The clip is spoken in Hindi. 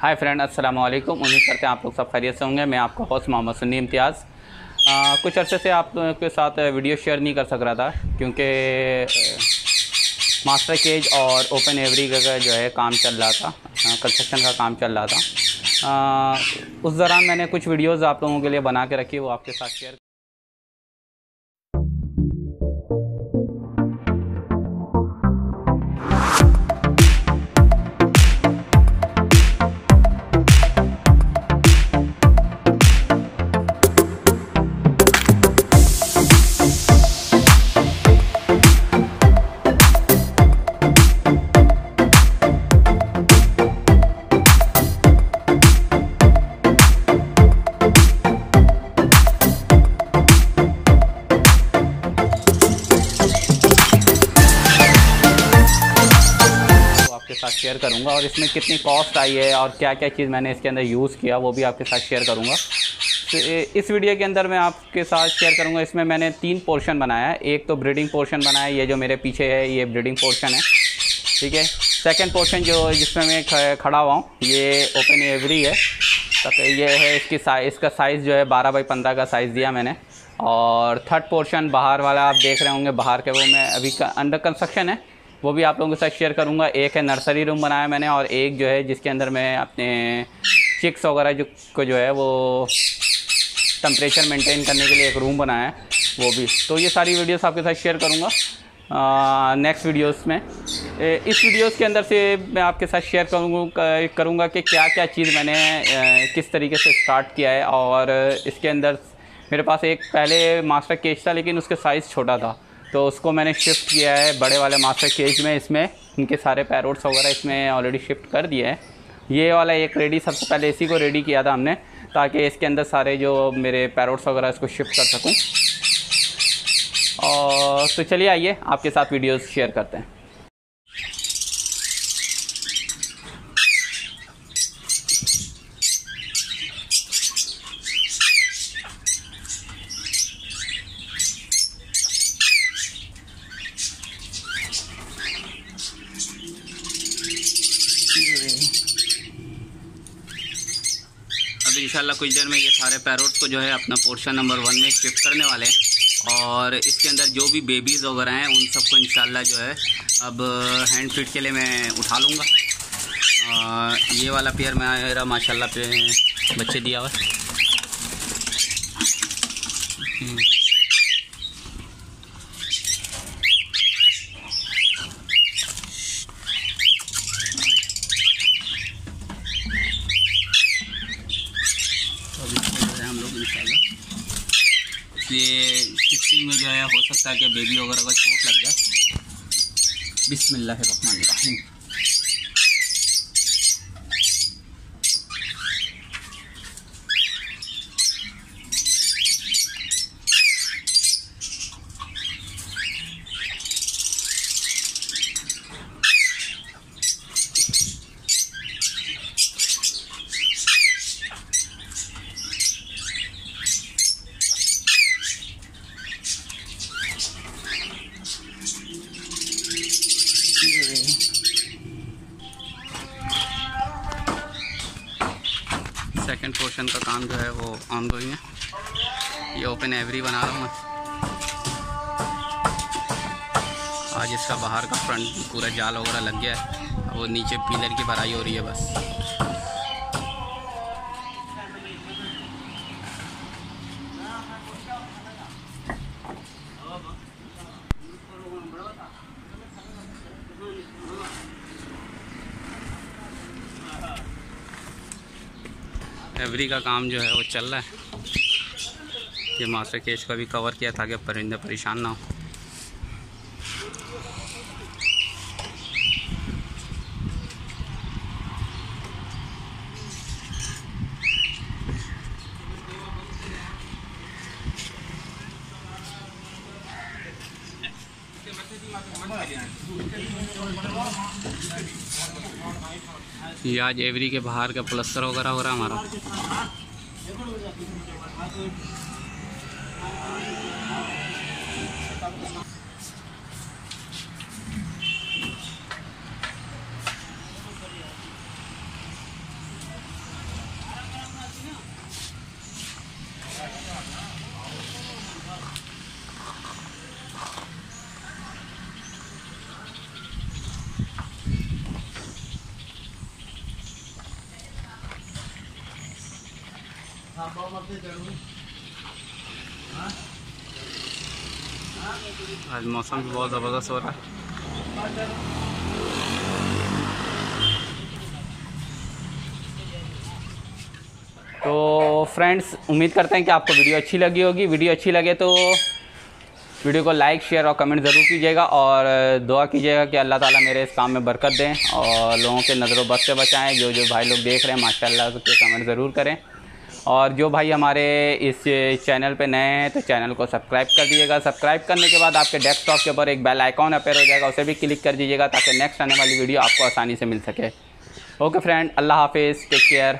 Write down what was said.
हाय फ्रेंड अस्सलाम वालेकुम उम्मीद करते हैं आप लोग सब खैरियत से होंगे। मैं आपका होस्ट मोहम्मद सुन्नी इम्तियाज़। कुछ अरसे से आप के साथ वीडियो शेयर नहीं कर सक रहा था क्योंकि मास्टर केज और ओपन एवरी का जो है काम चल रहा था कंस्ट्रक्शन का काम चल रहा था। आ, उस दौरान मैंने कुछ वीडियोज़ आप लोगों के लिए बना के रखी वो आपके साथ शेयर साथ शेयर करूँगा और इसमें कितनी कॉस्ट आई है और क्या क्या चीज़ मैंने इसके अंदर यूज़ किया, वो भी आपके साथ शेयर करूँगा। तो इस वीडियो के अंदर मैं आपके साथ शेयर करूँगा, इसमें मैंने तीन पोर्शन बनाया है। एक तो ब्रीडिंग पोर्शन बनाया, ये जो मेरे पीछे है, ये ब्रीडिंग पोर्शन है। ठीक है? सेकेंड पोर्शन जो जिसमें मैं खड़ा हुआ हूँ, ये ओपन एवरी है। तक ये है, इसकी साइज़ इसका साइज़ जो है, बारह बाई पंद्रह का साइज़ दिया मैंने। और थर्ड पोर्शन बाहर वाला आप देख रहे होंगे, बाहर के वो मैं अभी अंडर कंस्ट्रक्शन है। वो भी आप लोगों के साथ शेयर करूँगा। एक है नर्सरी रूम बनाया मैंने और एक जो है जिसके अंदर मैं अपने चिक्स वगैरह जो को जो है वो टम्परेचर मेंटेन करने के लिए एक रूम बनाया है वो भी। तो ये सारी वीडियोस आपके साथ शेयर करूँगा नेक्स्ट वीडियोस में। ए, इस वीडियोस के अंदर से मैं आपके साथ शेयर करूँगा करूँगा कि क्या क्या चीज़ मैंने ए, किस तरीके से स्टार्ट किया है और इसके अंदर मेरे पास एक पहले मास्टर केज था लेकिन उसके साइज़ छोटा था। तो उसको मैंने शिफ्ट किया है बड़े वाले मास्टर केज में, इसमें इनके सारे पैरोट्स वगैरह इसमें ऑलरेडी शिफ्ट कर दिए हैं। ये वाला एक रेडी सबसे पहले इसी को रेडी किया था हमने, ताकि इसके अंदर सारे जो मेरे पैरोट्स वगैरह इसको शिफ्ट कर सकूँ। और तो चलिए आइए, आपके साथ वीडियोज़ शेयर करते हैं अब इंशाल्लाह कुछ देर में ये सारे पैरोट को जो है अपना पोर्शन नंबर वन में शिफ्ट करने वाले हैं। और इसके अंदर जो भी बेबीज़ वगैरह हैं, उन सबको इंशाल्लाह जो है अब हैंड फिट के लिए मैं उठा लूँगा। ये वाला पेयर मेरा माशाल्लाह पे बच्चे दिया हुआ इसलिए शिफ्टिंग में जो है, हो सकता है कि बेबी वगैरह का चोट लग जाए। बिस्मिल्लाहिर्रहमानिर्रहीम। सेकंड पोर्शन का काम जो है वो ऑन गोइंग है ये ओपन एवरी बना रहा हूँ आज इसका बाहर का फ्रंट पूरा जाल वगैरह लग गया है। वो नीचे पिलर की भराई हो रही है बस। एवरी का काम जो है वो चल रहा है। ये मास्टर केज का भी कवर किया ताकि परिंदे परेशान ना हो। ये आज एवरी के बाहर का प्लस्तर वगैरह हो रहा हमारा। आज मौसम भी बहुत ज़बरदस्त हो रहा है। तो फ्रेंड्स उम्मीद करते हैं कि आपको वीडियो अच्छी लगी होगी। वीडियो अच्छी लगे तो वीडियो को लाइक शेयर और कमेंट ज़रूर कीजिएगा और दुआ कीजिएगा कि अल्लाह ताला मेरे इस काम में बरकत दें और लोगों के नज़रों बद से बचाएँ। जो जो भाई लोग देख रहे हैं माशाल्लाह के कमेंट ज़रूर करें। और जो भाई हमारे इस चैनल पे नए हैं तो चैनल को सब्सक्राइब कर दीजिएगा। सब्सक्राइब करने के बाद आपके डेस्कटॉप के ऊपर एक बेल आइकॉन अपेयर हो जाएगा, उसे भी क्लिक कर दीजिएगा ताकि नेक्स्ट आने वाली वीडियो आपको आसानी से मिल सके। ओके फ्रेंड अल्लाह हाफिज़ टेक केयर